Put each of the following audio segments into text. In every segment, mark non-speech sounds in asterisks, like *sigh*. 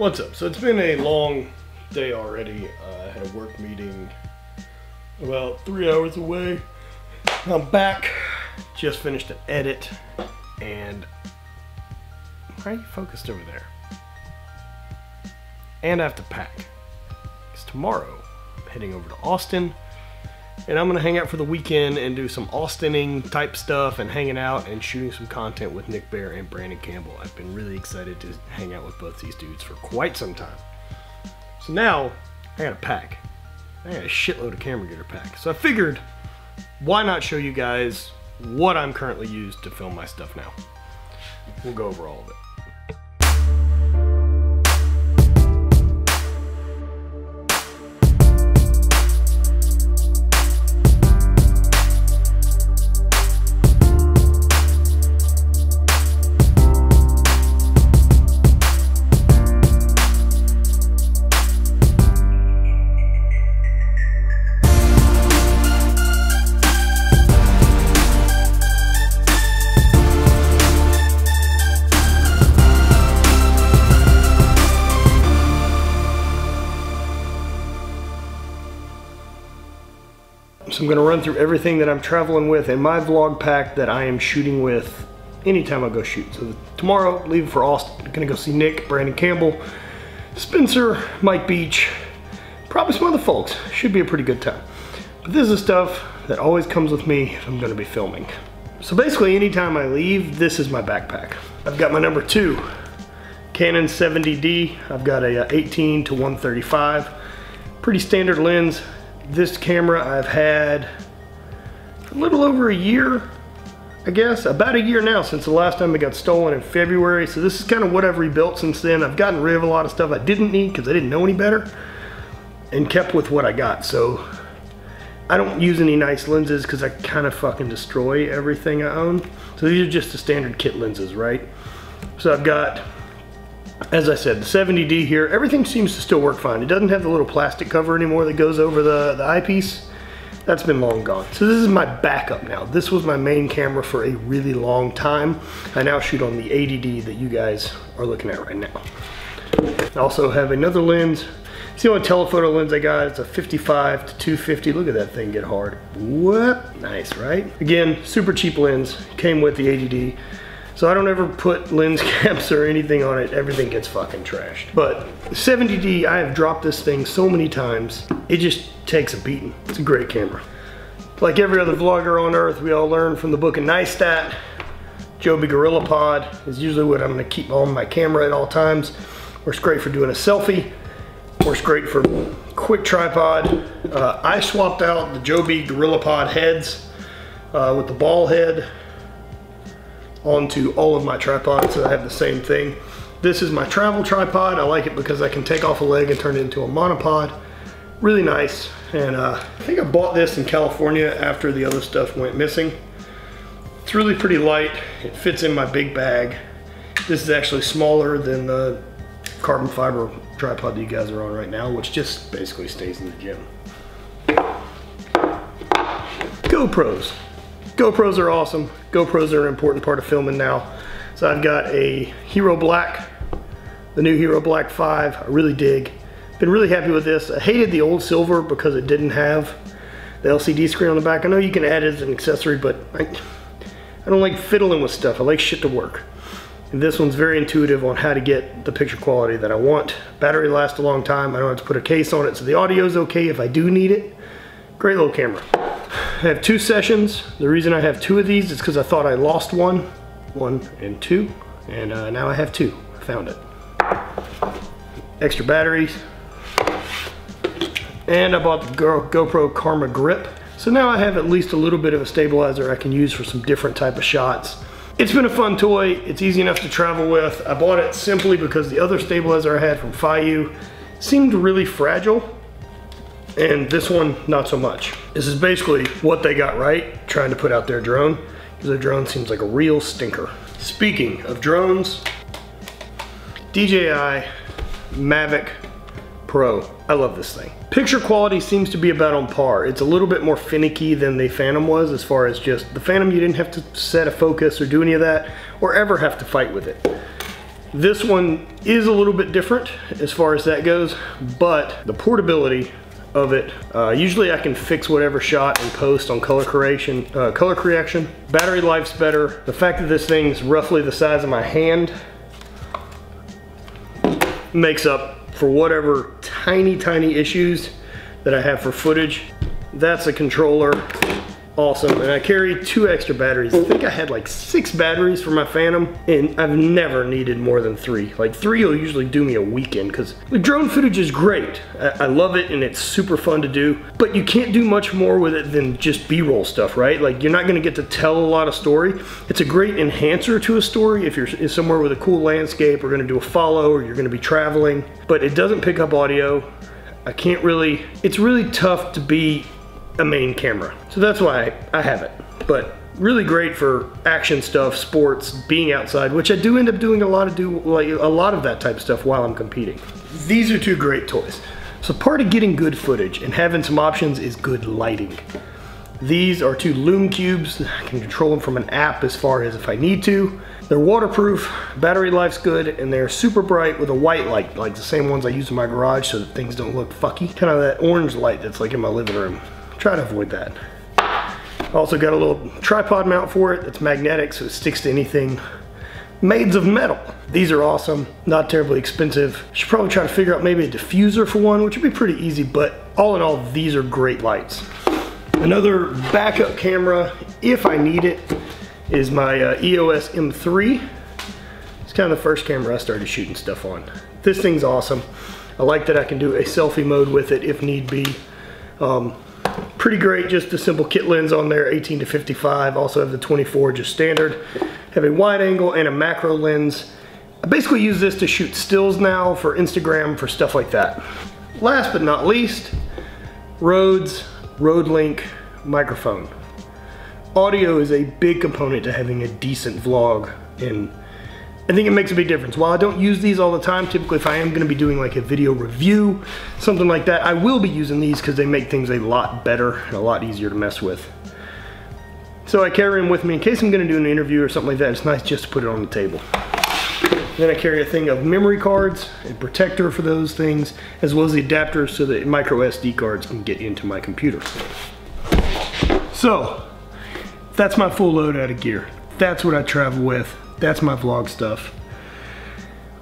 What's up? So it's been a long day already. Uh, I had a work meeting about three hours away. I'm back, just finished an edit, and why are you focused over there? And I have to pack. Because tomorrow, I'm heading over to Austin, and I'm gonna hang out for the weekend and do some Austining type stuff and hanging out and shooting some content with Nick Bare and Brandon Campbell. I've been really excited to hang out with both these dudes for quite some time. So now I gotta pack. I got a shitload of camera gear to pack. So I figured, why not show you guys what I'm currently used to film my stuff now? We'll go over all of it. Gonna run through everything that I'm traveling with and my vlog pack that I am shooting with anytime I go shoot. So tomorrow, leaving for Austin, gonna go see Nick, Brandon Campbell, Spencer, Mike Beach, probably some other folks. Should be a pretty good time. But this is stuff that always comes with me if I'm gonna be filming. So basically anytime I leave, this is my backpack. I've got my number two, Canon 70D. I've got a uh, 18 to 135. Pretty standard lens, this camera I've had a little over a year, I guess, about a year now since the last time it got stolen in February. So this is kind of what I've rebuilt since then. I've gotten rid of a lot of stuff I didn't need because I didn't know any better and kept with what I got. So I don't use any nice lenses because I kind of fucking destroy everything I own. So these are just the standard kit lenses, right? So I've got as I said, the 70D here, everything seems to still work fine. It doesn't have the little plastic cover anymore that goes over the, the eyepiece. That's been long gone. So this is my backup now. This was my main camera for a really long time. I now shoot on the 80D that you guys are looking at right now. I also have another lens. It's the only telephoto lens I got. It's a 55 to 250. Look at that thing get hard. What? Nice, right? Again, super cheap lens. Came with the 80D. So I don't ever put lens *laughs* caps or anything on it. Everything gets fucking trashed. But 70D, I have dropped this thing so many times. It just takes a beating. It's a great camera. Like every other vlogger on earth, we all learn from the book of Neistat. Joby Gorilla Pod is usually what I'm gonna keep on my camera at all times. Works great for doing a selfie. Works great for quick tripod. Uh, I swapped out the Joby Gorilla Pod heads uh, with the ball head onto all of my tripods so I have the same thing. This is my travel tripod. I like it because I can take off a leg and turn it into a monopod. Really nice. And uh, I think I bought this in California after the other stuff went missing. It's really pretty light. It fits in my big bag. This is actually smaller than the carbon fiber tripod that you guys are on right now, which just basically stays in the gym. GoPros. GoPros are awesome. GoPros are an important part of filming now. So I've got a Hero Black, the new Hero Black 5. I really dig. Been really happy with this. I hated the old silver because it didn't have the LCD screen on the back. I know you can add it as an accessory, but I, I don't like fiddling with stuff. I like shit to work. And this one's very intuitive on how to get the picture quality that I want. Battery lasts a long time. I don't have to put a case on it, so the audio is okay if I do need it. Great little camera. I have two sessions. The reason I have two of these is because I thought I lost one, one and two, and uh, now I have two. I found it. Extra batteries. And I bought the GoPro Karma Grip. So now I have at least a little bit of a stabilizer I can use for some different type of shots. It's been a fun toy. It's easy enough to travel with. I bought it simply because the other stabilizer I had from Feiyu seemed really fragile and this one not so much. This is basically what they got right trying to put out their drone because their drone seems like a real stinker. Speaking of drones, DJI Mavic Pro. I love this thing. Picture quality seems to be about on par. It's a little bit more finicky than the Phantom was as far as just the Phantom you didn't have to set a focus or do any of that or ever have to fight with it. This one is a little bit different as far as that goes, but the portability of it. Uh, usually I can fix whatever shot and post on color correction, uh, color correction. Battery life's better. The fact that this thing's roughly the size of my hand makes up for whatever tiny, tiny issues that I have for footage. That's a controller awesome. And I carry two extra batteries. I think I had like six batteries for my Phantom and I've never needed more than three. Like three will usually do me a weekend because the drone footage is great. I, I, love it and it's super fun to do, but you can't do much more with it than just B-roll stuff, right? Like you're not gonna get to tell a lot of story. It's a great enhancer to a story if you're somewhere with a cool landscape or gonna do a follow or you're gonna be traveling, but it doesn't pick up audio. I can't really, it's really tough to be a main camera. So that's why I have it. But really great for action stuff, sports, being outside, which I do end up doing a lot of do like a lot of that type of stuff while I'm competing. These are two great toys. So part of getting good footage and having some options is good lighting. These are two Lume Cubes. I can control them from an app as far as if I need to. They're waterproof, battery life's good, and they're super bright with a white light, like the same ones I use in my garage so that things don't look fucky. Kind of that orange light that's like in my living room. Try to avoid that. Also got a little tripod mount for it that's magnetic so it sticks to anything made of metal. These are awesome, not terribly expensive. Should probably try to figure out maybe a diffuser for one, which would be pretty easy, but all in all, these are great lights. Another backup camera, if I need it, is my uh, EOS M3. It's kind of the first camera I started shooting stuff on. This thing's awesome. I like that I can do a selfie mode with it if need be. Um, Pretty great, just a simple kit lens on there, 18 to 55. Also have the 24 just standard. Have a wide angle and a macro lens. I basically use this to shoot stills now for Instagram, for stuff like that. Last but not least, Rode's RodeLink microphone. Audio is a big component to having a decent vlog and I think it makes a big difference. While I don't use these all the time, typically if I am gonna be doing like a video review, something like that, I will be using these because they make things a lot better and a lot easier to mess with. So I carry them with me in case I'm gonna do an interview or something like that. It's nice just to put it on the table. Then I carry a thing of memory cards, a protector for those things, as well as the adapter so that micro SD cards can get into my computer. So, that's my full load out of gear. That's what I travel with that's my vlog stuff.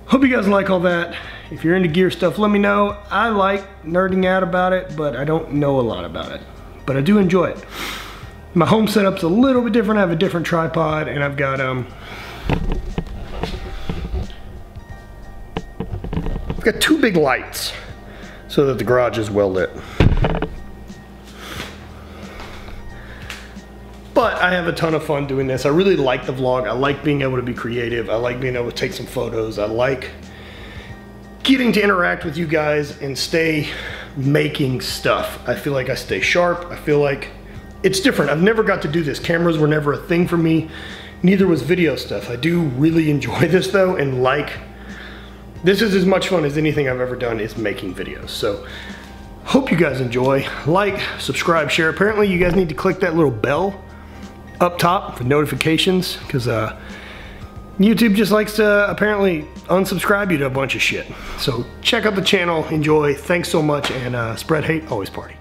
Hope you guys like all that. If you're into gear stuff, let me know. I like nerding out about it, but I don't know a lot about it. But I do enjoy it. My home setup's a little bit different. I have a different tripod and I've got um I've got two big lights so that the garage is well lit. I have a ton of fun doing this. I really like the vlog. I like being able to be creative. I like being able to take some photos. I like getting to interact with you guys and stay making stuff. I feel like I stay sharp. I feel like it's different. I've never got to do this. Cameras were never a thing for me. Neither was video stuff. I do really *laughs* enjoy this though and like, this is as much fun as anything I've ever done is making videos. So hope you guys enjoy. Like, subscribe, share. Apparently you guys need to click that little bell up top for notifications because uh, YouTube just likes to apparently unsubscribe you to a bunch of shit. So check out the channel, enjoy, thanks so much, and uh, spread hate, always party.